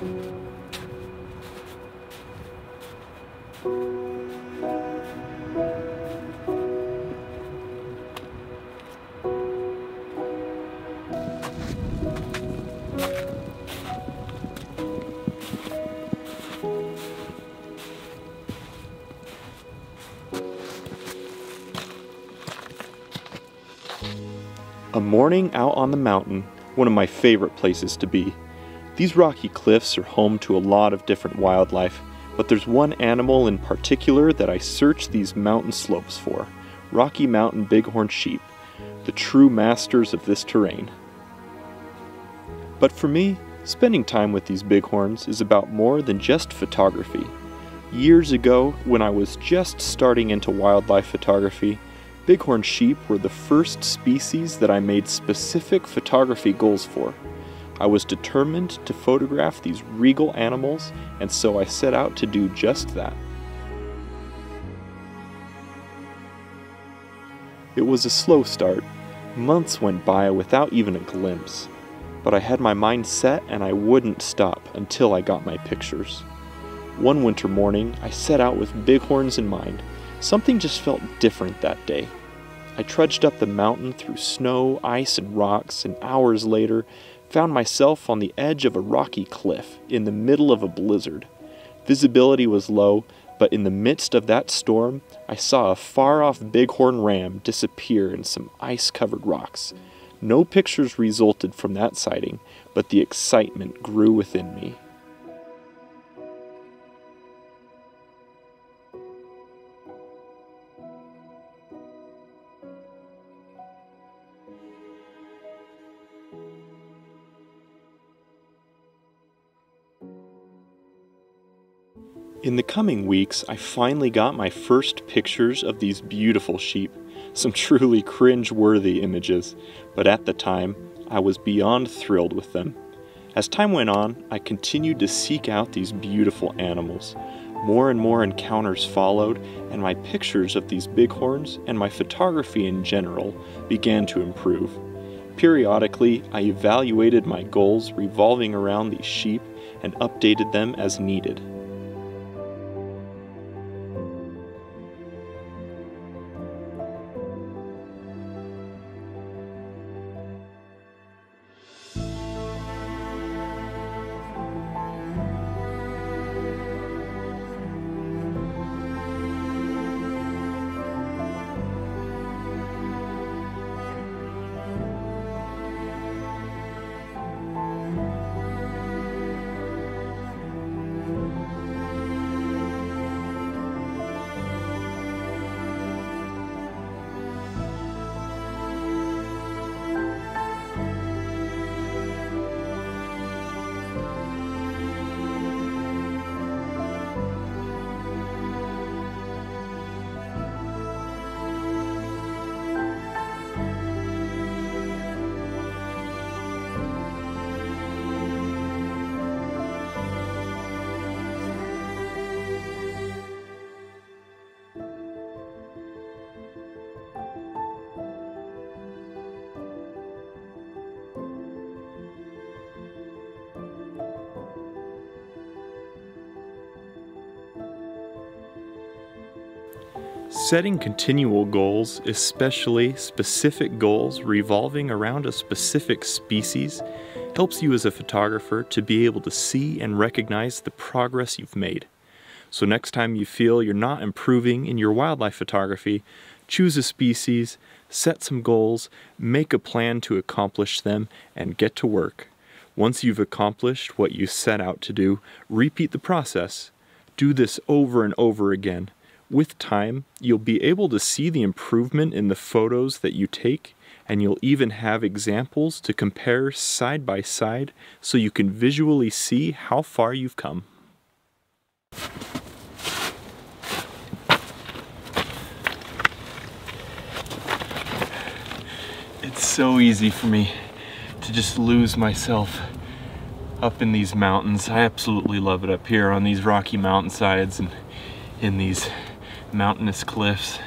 A morning out on the mountain, one of my favorite places to be. These rocky cliffs are home to a lot of different wildlife, but there's one animal in particular that I search these mountain slopes for Rocky Mountain bighorn sheep, the true masters of this terrain. But for me, spending time with these bighorns is about more than just photography. Years ago, when I was just starting into wildlife photography, bighorn sheep were the first species that I made specific photography goals for. I was determined to photograph these regal animals, and so I set out to do just that. It was a slow start. Months went by without even a glimpse. But I had my mind set and I wouldn't stop until I got my pictures. One winter morning, I set out with bighorns in mind. Something just felt different that day. I trudged up the mountain through snow, ice, and rocks, and hours later, found myself on the edge of a rocky cliff in the middle of a blizzard. Visibility was low, but in the midst of that storm, I saw a far off bighorn ram disappear in some ice covered rocks. No pictures resulted from that sighting, but the excitement grew within me. In the coming weeks, I finally got my first pictures of these beautiful sheep, some truly cringe worthy images, but at the time, I was beyond thrilled with them. As time went on, I continued to seek out these beautiful animals. More and more encounters followed, and my pictures of these bighorns and my photography in general began to improve. Periodically, I evaluated my goals revolving around these sheep and updated them as needed. Setting continual goals, especially specific goals revolving around a specific species, helps you as a photographer to be able to see and recognize the progress you've made. So, next time you feel you're not improving in your wildlife photography, choose a species, set some goals, make a plan to accomplish them, and get to work. Once you've accomplished what you set out to do, repeat the process. Do this over and over again with time, you'll be able to see the improvement in the photos that you take, and you'll even have examples to compare side by side so you can visually see how far you've come. It's so easy for me to just lose myself up in these mountains. I absolutely love it up here on these rocky mountainsides and in these mountainous cliffs.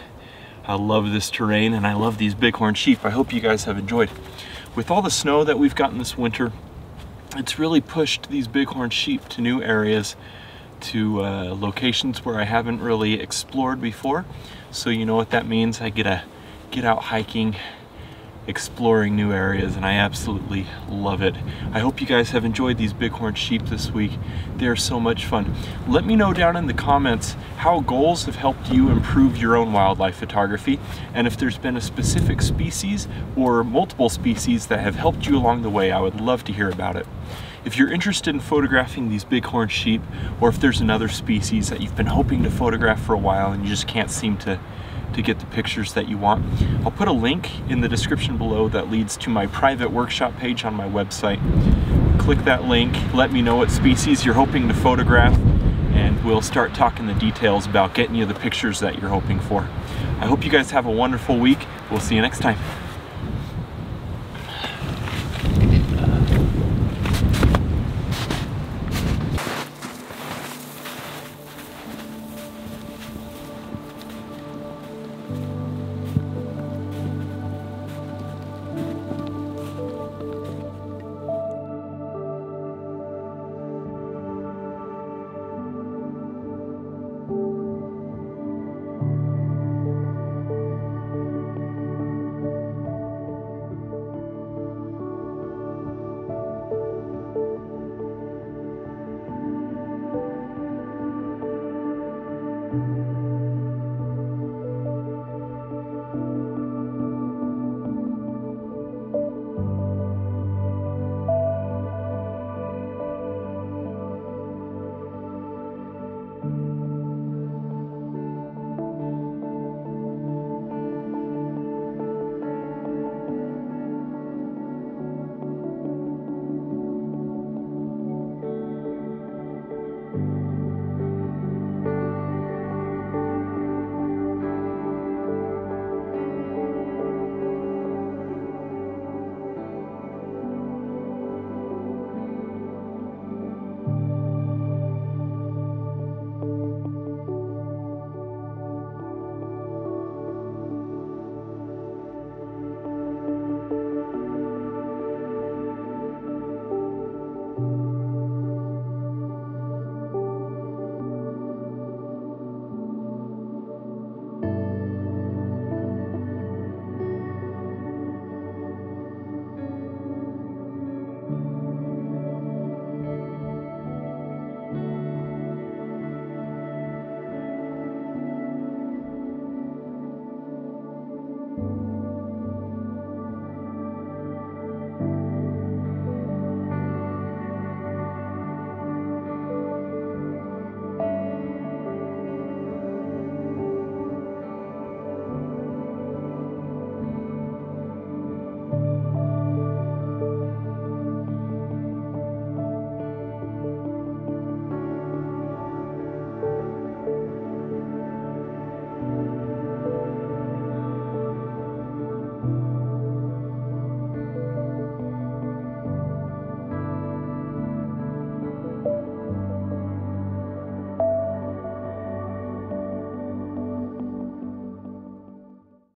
I love this terrain and I love these bighorn sheep. I hope you guys have enjoyed. With all the snow that we've gotten this winter, it's really pushed these bighorn sheep to new areas, to uh, locations where I haven't really explored before. So you know what that means. I get to get out hiking, exploring new areas and I absolutely love it. I hope you guys have enjoyed these bighorn sheep this week. They're so much fun. Let me know down in the comments how goals have helped you improve your own wildlife photography and if there's been a specific species or multiple species that have helped you along the way. I would love to hear about it. If you're interested in photographing these bighorn sheep or if there's another species that you've been hoping to photograph for a while and you just can't seem to to get the pictures that you want. I'll put a link in the description below that leads to my private workshop page on my website. Click that link, let me know what species you're hoping to photograph, and we'll start talking the details about getting you the pictures that you're hoping for. I hope you guys have a wonderful week. We'll see you next time.